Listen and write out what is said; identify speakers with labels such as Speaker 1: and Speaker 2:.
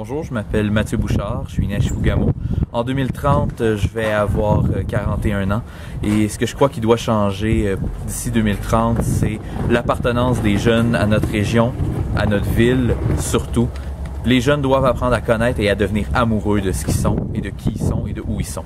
Speaker 1: Bonjour, je m'appelle Mathieu Bouchard, je suis né à Chibougamau. En 2030, euh, je vais avoir euh, 41 ans et ce que je crois qui doit changer euh, d'ici 2030, c'est l'appartenance des jeunes à notre région, à notre ville surtout. Les jeunes doivent apprendre à connaître et à devenir amoureux de ce qu'ils sont et de qui ils sont et de où ils sont.